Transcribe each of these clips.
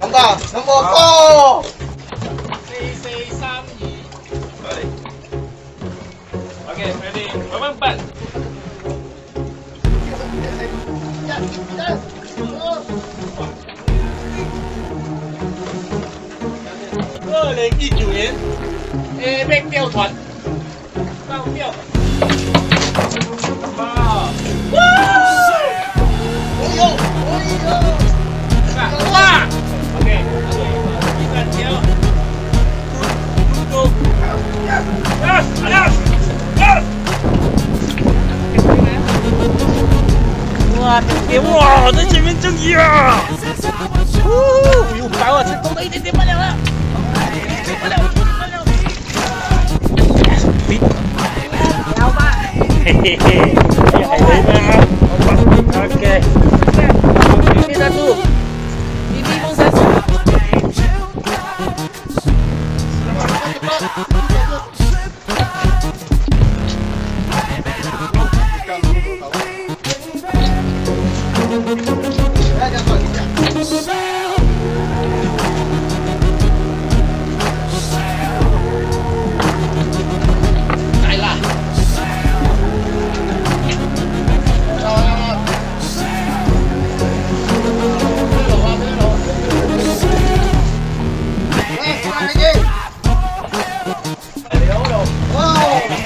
Number number four。四四三二，OK，ready，我们笨。二零一九年 A 面吊船上吊。哇！ 哇，别哇，在前面正义啊！呜，又把我成功的一点点不了了，慢了，慢了。老板，嘿嘿嘿，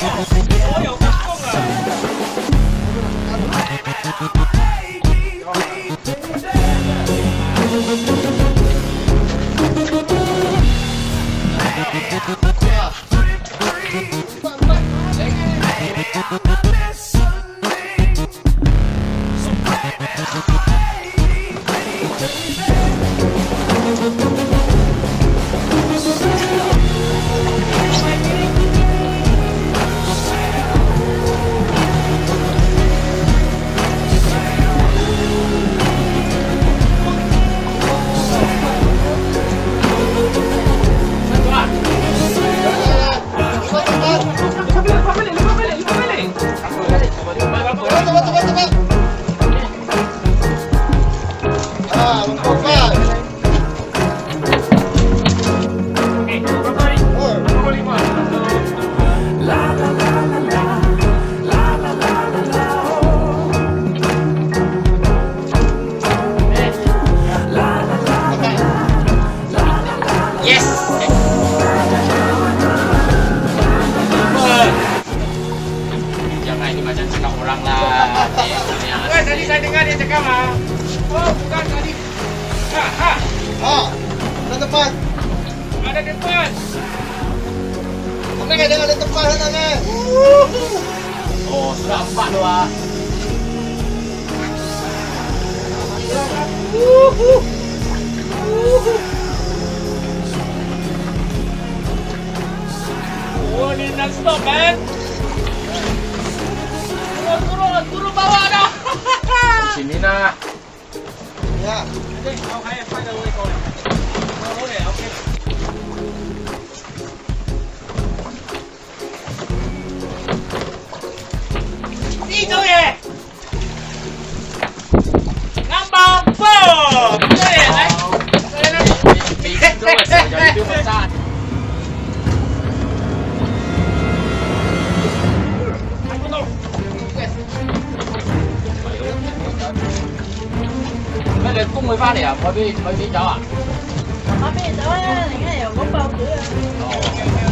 Yeah. mereka mah. Oh, bukan tadi. Ha, ha. Oh, ada tempat. Ada tempat. Kami nggak ada tempat kan. Oh, sudah empat doa. Wuhu. Uhuh. Oh, ini non-stop. 请您呐，你看，这后排也派到位够了，够了。翻嚟啊，去啲去啲走啊！快啲走啊！你而家又冇爆水啊！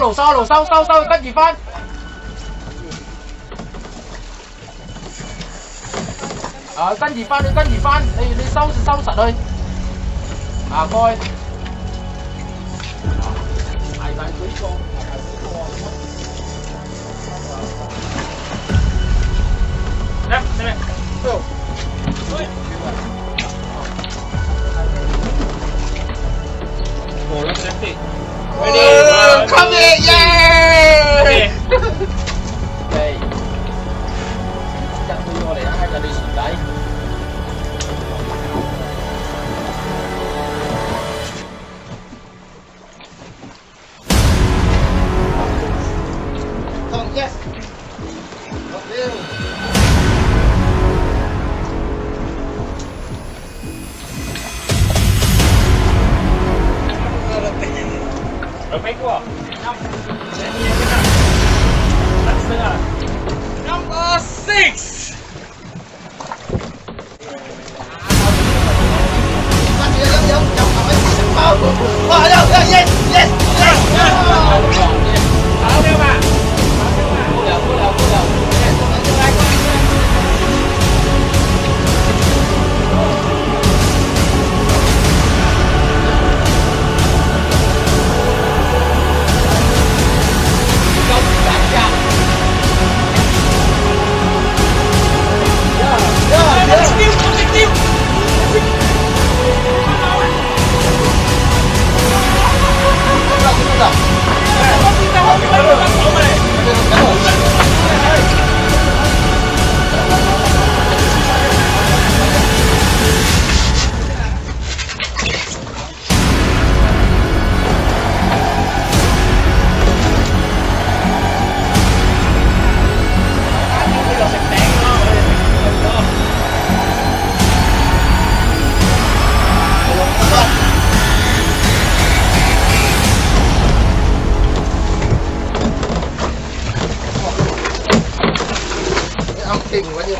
Xó luôn. 路收路收收收，跟住翻。啊，跟住翻，你跟住翻，你你收收实佢。啊，该。大大水货，大大水货。来，这边。我了，先对。 Ờ, Come here, yeah! Tìm quá nhiêu.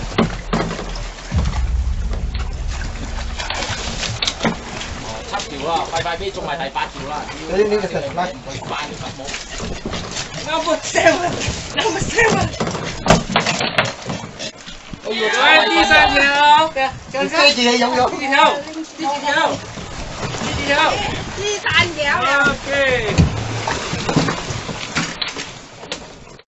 Sắp chịu rồi, bye bye biết trong mày thầy ba chịu rồi. Đi, đi, đi, đi, đi. Ba được một. Number seven. Number seven. Ôi dồi Rồi, đi ra nhiều. Kìa, kìa, Cái kìa. gì đây giống giống. Đi theo. Đi theo. Đi theo. Đi tan dẻo nè Ok.